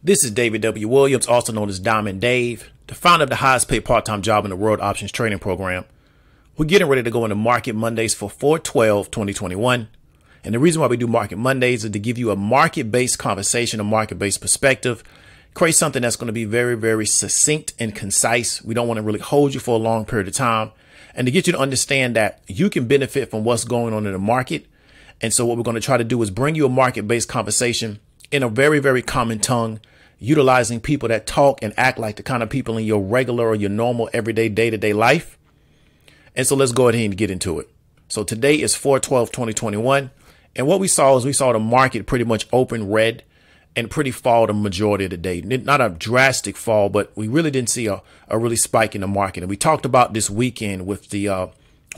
This is David W. Williams, also known as Diamond Dave, the founder of the highest paid part time job in the world options trading program. We're getting ready to go into Market Mondays for 412 2021. And the reason why we do Market Mondays is to give you a market based conversation, a market based perspective, create something that's going to be very, very succinct and concise. We don't want to really hold you for a long period of time and to get you to understand that you can benefit from what's going on in the market. And so what we're going to try to do is bring you a market based conversation in a very, very common tongue, utilizing people that talk and act like the kind of people in your regular or your normal everyday day to day life. And so let's go ahead and get into it. So today is 412 2021. And what we saw is we saw the market pretty much open red and pretty fall the majority of the day. Not a drastic fall, but we really didn't see a, a really spike in the market. And we talked about this weekend with the uh,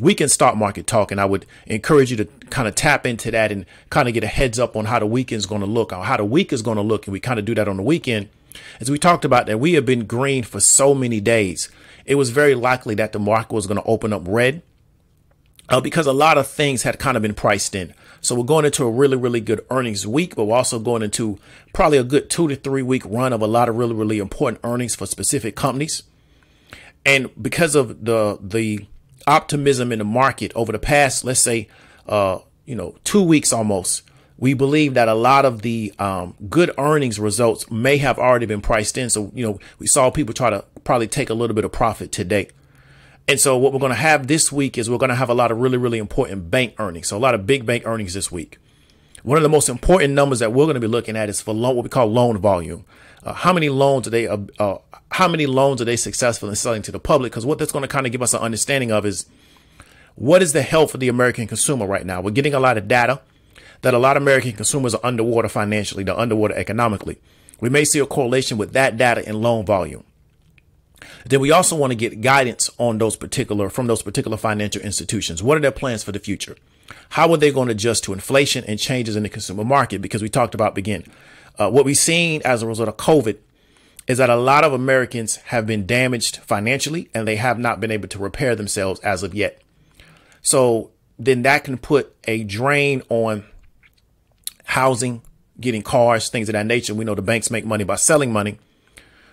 weekend stock market talk. And I would encourage you to kind of tap into that and kind of get a heads up on how the weekend is going to look, or how the week is going to look. And we kind of do that on the weekend. As we talked about that, we have been green for so many days. It was very likely that the market was going to open up red uh, because a lot of things had kind of been priced in. So we're going into a really, really good earnings week, but we're also going into probably a good two to three week run of a lot of really, really important earnings for specific companies. And because of the the optimism in the market over the past, let's say, uh, you know, two weeks almost, we believe that a lot of the um, good earnings results may have already been priced in. So, you know, we saw people try to probably take a little bit of profit today. And so what we're going to have this week is we're going to have a lot of really, really important bank earnings. So a lot of big bank earnings this week. One of the most important numbers that we're going to be looking at is for loan, what we call loan volume. Uh, how many loans are they, uh, uh, how many loans are they successful in selling to the public? Because what that's going to kind of give us an understanding of is what is the health of the American consumer right now? We're getting a lot of data that a lot of American consumers are underwater financially, they're underwater economically. We may see a correlation with that data and loan volume. Then we also want to get guidance on those particular from those particular financial institutions. What are their plans for the future? How are they going to adjust to inflation and changes in the consumer market? Because we talked about begin. Uh, what we've seen as a result of COVID is that a lot of Americans have been damaged financially and they have not been able to repair themselves as of yet. So then that can put a drain on housing, getting cars, things of that nature. We know the banks make money by selling money.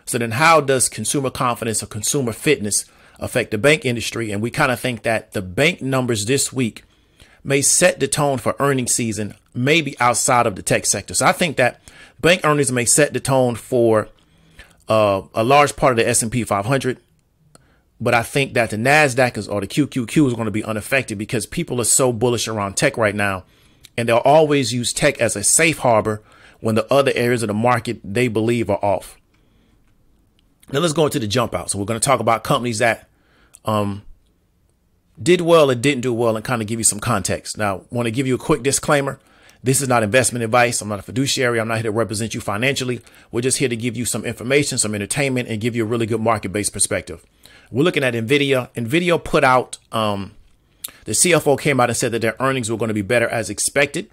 So then how does consumer confidence or consumer fitness affect the bank industry? And we kind of think that the bank numbers this week may set the tone for earnings season, maybe outside of the tech sector. So I think that bank earnings may set the tone for uh, a large part of the S&P 500. But I think that the NASDAQ is, or the QQQ is going to be unaffected because people are so bullish around tech right now. And they'll always use tech as a safe harbor when the other areas of the market they believe are off. Now let's go into the jump out. So we're going to talk about companies that um, did well or didn't do well and kind of give you some context. Now, I want to give you a quick disclaimer. This is not investment advice. I'm not a fiduciary. I'm not here to represent you financially. We're just here to give you some information, some entertainment, and give you a really good market based perspective. We're looking at NVIDIA. NVIDIA put out, um, the CFO came out and said that their earnings were going to be better as expected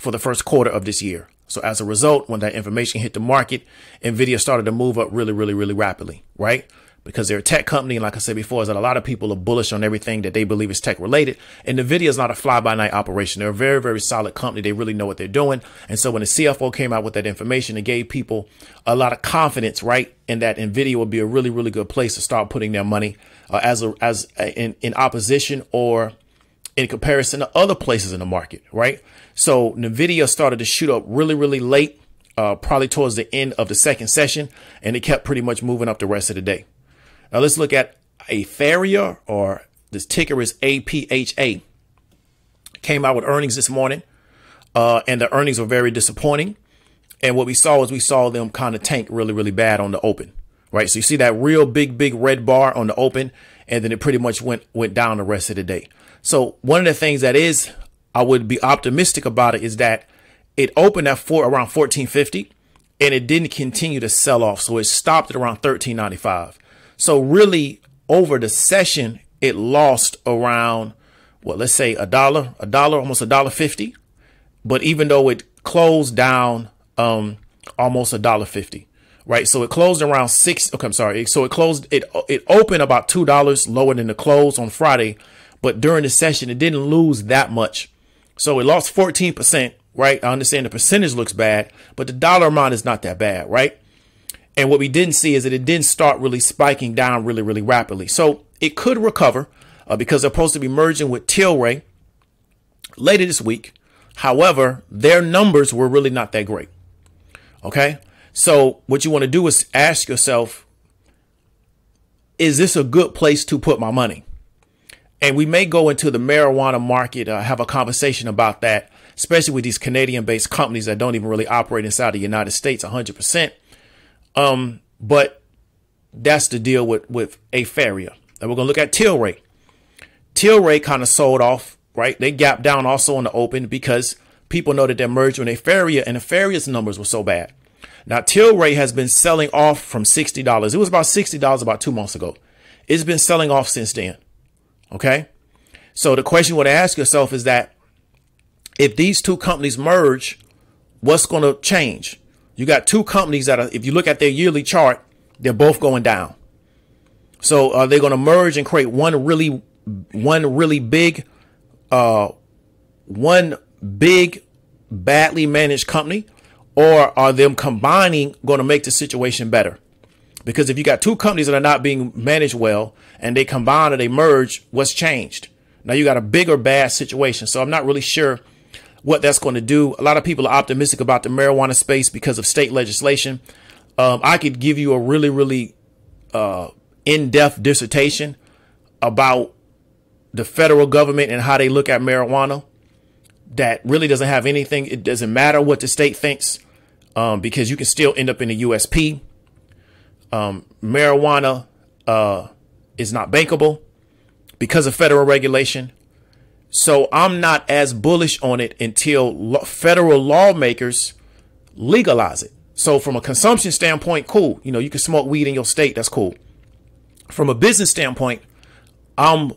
for the first quarter of this year. So as a result, when that information hit the market, Nvidia started to move up really, really, really rapidly, right? Because they're a tech company, and like I said before, is that a lot of people are bullish on everything that they believe is tech related. And Nvidia is not a fly by night operation. They're a very, very solid company. They really know what they're doing. And so when the CFO came out with that information, it gave people a lot of confidence, right, in that Nvidia would be a really, really good place to start putting their money uh, as a, as a, in in opposition or in comparison to other places in the market, right? So NVIDIA started to shoot up really, really late, uh, probably towards the end of the second session, and it kept pretty much moving up the rest of the day. Now let's look at a Aphria, or this ticker is APHA. Came out with earnings this morning, uh, and the earnings were very disappointing. And what we saw was we saw them kind of tank really, really bad on the open, right? So you see that real big, big red bar on the open, and then it pretty much went went down the rest of the day. So one of the things that is I would be optimistic about it is that it opened at four around 1450 and it didn't continue to sell off. So it stopped at around 1395. So really over the session, it lost around well, let's say a dollar, a dollar, almost a dollar fifty. But even though it closed down um almost a dollar fifty, right? So it closed around six. Okay, I'm sorry. So it closed it it opened about two dollars lower than the close on Friday, but during the session, it didn't lose that much. So it lost 14%, right? I understand the percentage looks bad, but the dollar amount is not that bad, right? And what we didn't see is that it didn't start really spiking down really, really rapidly. So it could recover uh, because they're supposed to be merging with Tilray later this week. However, their numbers were really not that great. Okay. So what you want to do is ask yourself, is this a good place to put my money? And we may go into the marijuana market, uh, have a conversation about that, especially with these Canadian based companies that don't even really operate inside the United States 100%. Um, but that's the deal with, with Aphria. And we're going to look at Tilray. Tilray kind of sold off, right? They gapped down also in the open because people know that they're merged with Aphria and Aphria's numbers were so bad. Now, Tilray has been selling off from $60. It was about $60 about two months ago. It's been selling off since then. Okay. So the question you want to ask yourself is that if these two companies merge, what's going to change? You got two companies that are, if you look at their yearly chart, they're both going down. So are they going to merge and create one really, one really big, uh, one big, badly managed company? Or are them combining going to make the situation better? Because if you got two companies that are not being managed well and they combine or they merge, what's changed? Now you got a bigger bad situation. So I'm not really sure what that's going to do. A lot of people are optimistic about the marijuana space because of state legislation. Um, I could give you a really, really uh, in-depth dissertation about the federal government and how they look at marijuana. That really doesn't have anything. It doesn't matter what the state thinks um, because you can still end up in the USP um, marijuana uh, is not bankable because of federal regulation. So I'm not as bullish on it until federal lawmakers legalize it. So from a consumption standpoint, cool. You know, you can smoke weed in your state. That's cool. From a business standpoint, I'm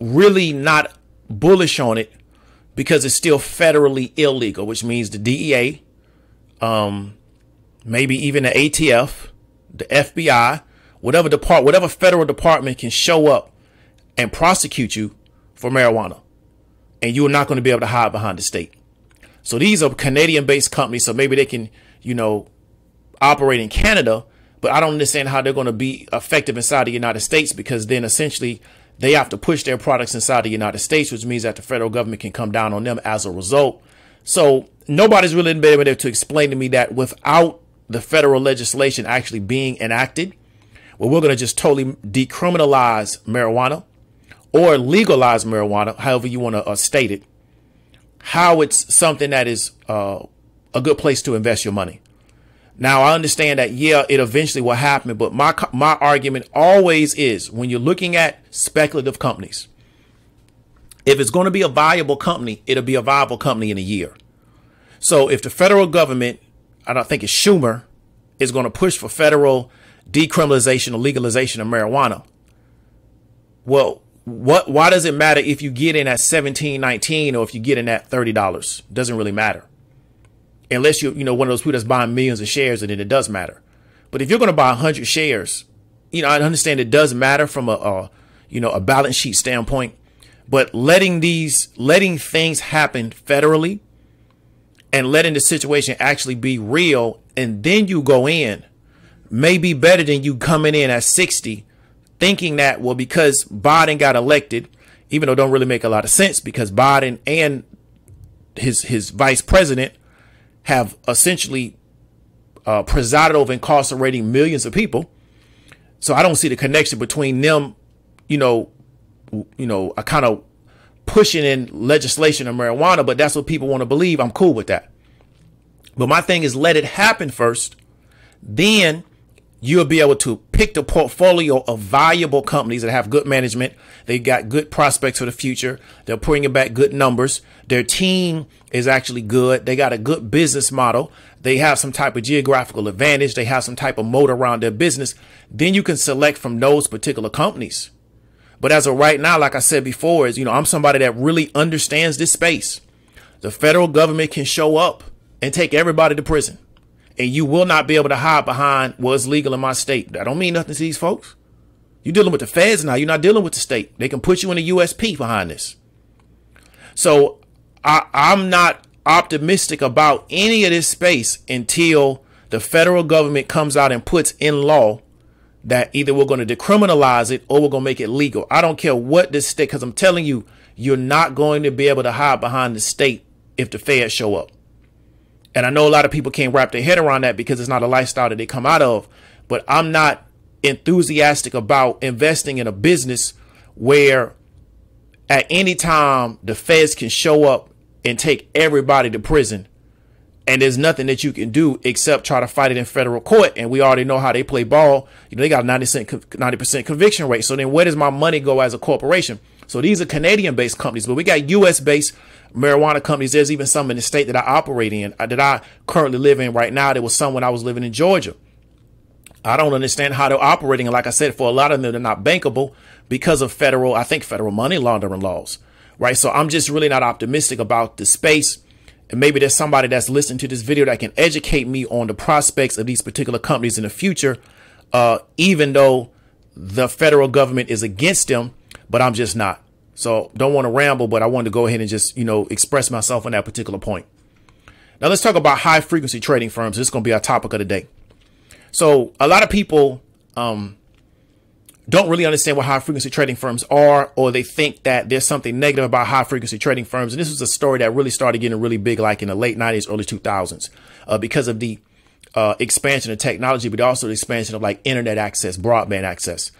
really not bullish on it because it's still federally illegal, which means the DEA, um, maybe even the ATF, the FBI, whatever depart, whatever federal department can show up and prosecute you for marijuana, and you are not going to be able to hide behind the state. So these are Canadian-based companies, so maybe they can, you know, operate in Canada, but I don't understand how they're going to be effective inside the United States because then essentially they have to push their products inside the United States, which means that the federal government can come down on them as a result. So nobody's really been able to explain to me that without the federal legislation actually being enacted, where we're going to just totally decriminalize marijuana or legalize marijuana, however you want to uh, state it, how it's something that is uh, a good place to invest your money. Now, I understand that, yeah, it eventually will happen, but my, my argument always is when you're looking at speculative companies, if it's going to be a viable company, it'll be a viable company in a year. So if the federal government I don't think it's Schumer, is going to push for federal decriminalization or legalization of marijuana. Well, what why does it matter if you get in at 17, 19 or if you get in at $30? Doesn't really matter. Unless you're you know one of those people that's buying millions of shares and then it does matter. But if you're going to buy 100 shares, you know, I understand it does matter from a, a you know, a balance sheet standpoint, but letting these letting things happen federally and letting the situation actually be real and then you go in may be better than you coming in at 60 thinking that well because Biden got elected even though don't really make a lot of sense because Biden and his his vice president have essentially uh, presided over incarcerating millions of people so I don't see the connection between them you know you know a kind of pushing in legislation of marijuana, but that's what people want to believe. I'm cool with that. But my thing is let it happen first. Then you'll be able to pick the portfolio of valuable companies that have good management. They've got good prospects for the future. They're bringing back good numbers. Their team is actually good. They got a good business model. They have some type of geographical advantage. They have some type of moat around their business. Then you can select from those particular companies. But as of right now, like I said before, is, you know, I'm somebody that really understands this space. The federal government can show up and take everybody to prison. And you will not be able to hide behind what's legal in my state. That don't mean nothing to these folks. You're dealing with the feds now. You're not dealing with the state. They can put you in a USP behind this. So I, I'm not optimistic about any of this space until the federal government comes out and puts in law that either we're going to decriminalize it or we're going to make it legal. I don't care what this state, because I'm telling you, you're not going to be able to hide behind the state if the feds show up. And I know a lot of people can't wrap their head around that because it's not a lifestyle that they come out of. But I'm not enthusiastic about investing in a business where at any time the feds can show up and take everybody to prison and there's nothing that you can do except try to fight it in federal court. And we already know how they play ball. You know, they got a 90 percent conviction rate. So then where does my money go as a corporation? So these are Canadian based companies, but we got US based marijuana companies. There's even some in the state that I operate in, uh, that I currently live in right now. There was some when I was living in Georgia. I don't understand how they're operating. And like I said, for a lot of them, they're not bankable because of federal, I think federal money laundering laws, right? So I'm just really not optimistic about the space and maybe there's somebody that's listening to this video that can educate me on the prospects of these particular companies in the future, uh, even though the federal government is against them, but I'm just not. So don't want to ramble, but I wanted to go ahead and just, you know, express myself on that particular point. Now let's talk about high frequency trading firms. This is going to be our topic of the day. So a lot of people, um, don't really understand what high frequency trading firms are, or they think that there's something negative about high frequency trading firms. And this was a story that really started getting really big, like in the late 90s, early 2000s, uh, because of the uh, expansion of technology, but also the expansion of like internet access, broadband access.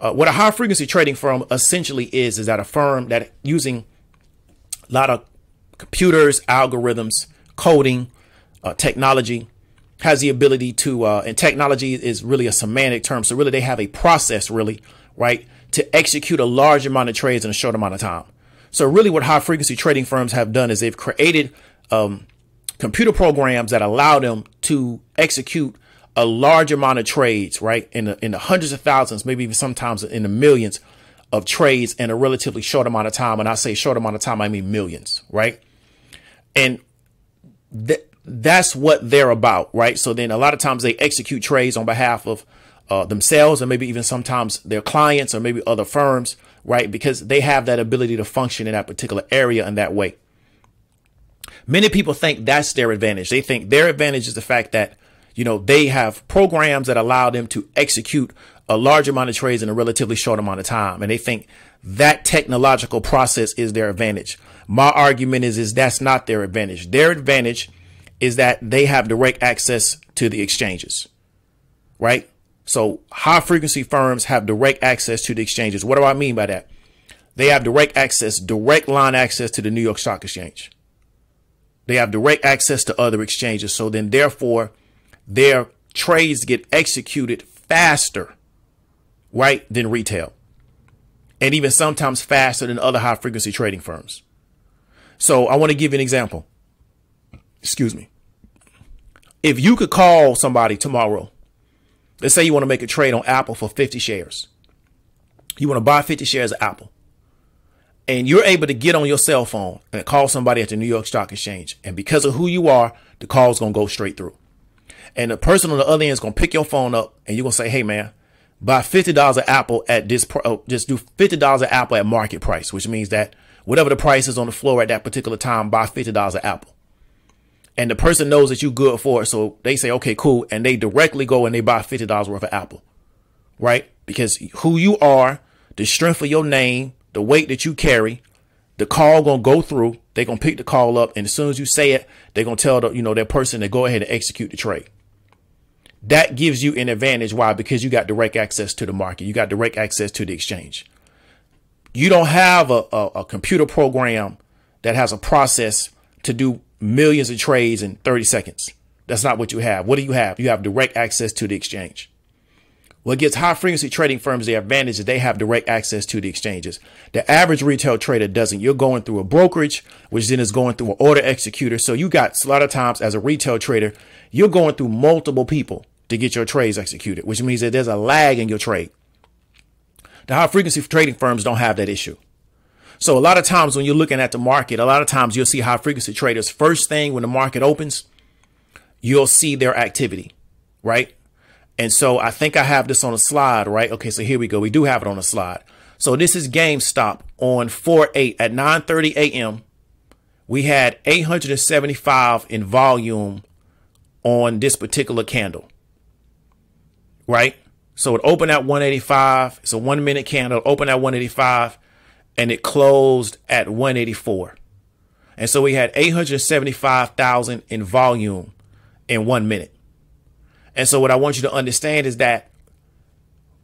Uh, what a high frequency trading firm essentially is, is that a firm that using a lot of computers, algorithms, coding, uh, technology, has the ability to, uh, and technology is really a semantic term. So really they have a process really, right, to execute a large amount of trades in a short amount of time. So really what high frequency trading firms have done is they've created, um, computer programs that allow them to execute a large amount of trades, right? In the, in the hundreds of thousands, maybe even sometimes in the millions of trades in a relatively short amount of time. And I say short amount of time, I mean millions, right? And th- that's what they're about, right? So then a lot of times they execute trades on behalf of uh, themselves or maybe even sometimes their clients or maybe other firms, right? Because they have that ability to function in that particular area in that way. Many people think that's their advantage. They think their advantage is the fact that, you know, they have programs that allow them to execute a large amount of trades in a relatively short amount of time. And they think that technological process is their advantage. My argument is, is that's not their advantage. Their advantage is that they have direct access to the exchanges, right? So high frequency firms have direct access to the exchanges. What do I mean by that? They have direct access, direct line access to the New York Stock Exchange. They have direct access to other exchanges. So then therefore their trades get executed faster, right, than retail. And even sometimes faster than other high frequency trading firms. So I want to give you an example excuse me. If you could call somebody tomorrow, let's say you want to make a trade on Apple for 50 shares. You want to buy 50 shares of Apple. And you're able to get on your cell phone and call somebody at the New York Stock Exchange. And because of who you are, the call is going to go straight through. And the person on the other end is going to pick your phone up and you're going to say, hey, man, buy $50 of Apple at this, oh, just do $50 of Apple at market price, which means that whatever the price is on the floor at that particular time, buy $50 of Apple and the person knows that you're good for it. So they say, okay, cool. And they directly go and they buy $50 worth of Apple, right? Because who you are, the strength of your name, the weight that you carry, the call gonna go through. They gonna pick the call up. And as soon as you say it, they gonna tell the, you know, that person to go ahead and execute the trade. That gives you an advantage. Why? Because you got direct access to the market. You got direct access to the exchange. You don't have a, a, a computer program that has a process to do millions of trades in 30 seconds. That's not what you have. What do you have? You have direct access to the exchange. What gives high frequency trading firms the advantage is they have direct access to the exchanges. The average retail trader doesn't. You're going through a brokerage, which then is going through an order executor. So you got a lot of times as a retail trader, you're going through multiple people to get your trades executed, which means that there's a lag in your trade. The high frequency trading firms don't have that issue. So a lot of times when you're looking at the market, a lot of times you'll see high frequency traders first thing when the market opens, you'll see their activity, right? And so I think I have this on a slide, right? Okay, so here we go. We do have it on a slide. So this is GameStop on 4-8 at 9:30 a.m. we had 875 in volume on this particular candle. Right? So it opened at 185. It's a one minute candle, opened at 185, and it closed at 184. And so we had 875,000 in volume in one minute. And so what I want you to understand is that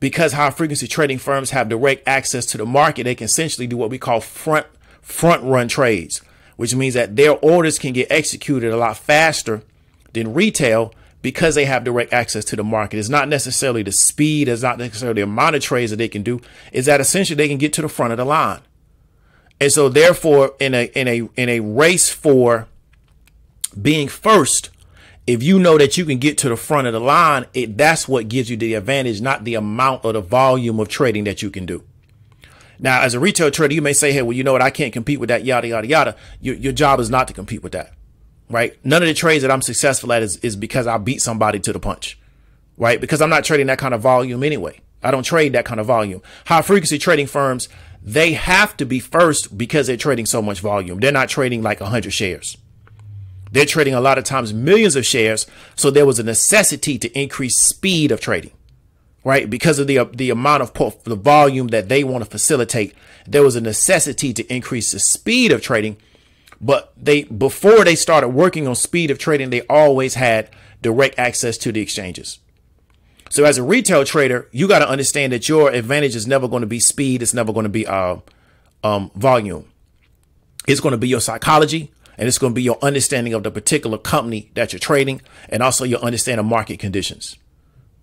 because high frequency trading firms have direct access to the market, they can essentially do what we call front front run trades, which means that their orders can get executed a lot faster than retail because they have direct access to the market. It's not necessarily the speed, it's not necessarily the amount of trades that they can do, is that essentially they can get to the front of the line. And so therefore in a in a in a race for being first, if you know that you can get to the front of the line, it that's what gives you the advantage, not the amount or the volume of trading that you can do. Now, as a retail trader, you may say, hey, well, you know what? I can't compete with that, yada, yada, yada. Your, your job is not to compete with that, right? None of the trades that I'm successful at is, is because I beat somebody to the punch, right? Because I'm not trading that kind of volume anyway. I don't trade that kind of volume. High frequency trading firms, they have to be first because they're trading so much volume. They're not trading like 100 shares. They're trading a lot of times millions of shares. So there was a necessity to increase speed of trading, right? Because of the, the amount of the volume that they want to facilitate, there was a necessity to increase the speed of trading. But they, before they started working on speed of trading, they always had direct access to the exchanges. So as a retail trader, you got to understand that your advantage is never going to be speed. It's never going to be uh, um, volume. It's going to be your psychology and it's going to be your understanding of the particular company that you're trading and also your understanding of market conditions.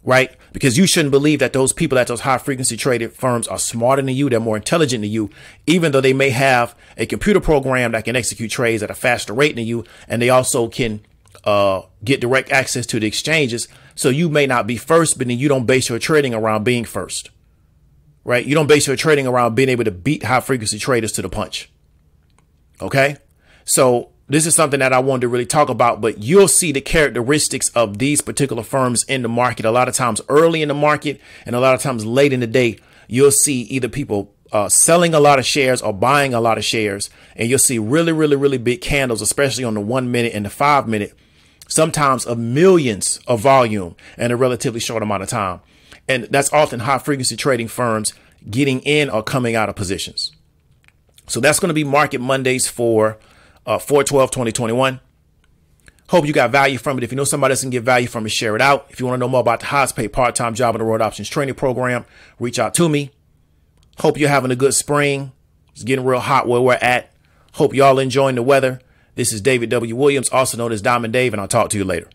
Right? Because you shouldn't believe that those people at those high frequency traded firms are smarter than you. They're more intelligent than you, even though they may have a computer program that can execute trades at a faster rate than you. And they also can uh, get direct access to the exchanges. So you may not be first, but then you don't base your trading around being first. Right? You don't base your trading around being able to beat high frequency traders to the punch. Okay? So this is something that I wanted to really talk about, but you'll see the characteristics of these particular firms in the market. A lot of times early in the market and a lot of times late in the day, you'll see either people uh, selling a lot of shares or buying a lot of shares. And you'll see really, really, really big candles, especially on the one minute and the five minute, sometimes of millions of volume in a relatively short amount of time. And that's often high frequency trading firms getting in or coming out of positions. So that's going to be market Mondays for uh, 412 2021. Hope you got value from it. If you know somebody going to get value from it, share it out. If you want to know more about the highest paid part-time job in the World Options Trading Program, reach out to me. Hope you're having a good spring. It's getting real hot where we're at. Hope y'all enjoying the weather. This is David W. Williams, also known as Diamond Dave, and I'll talk to you later.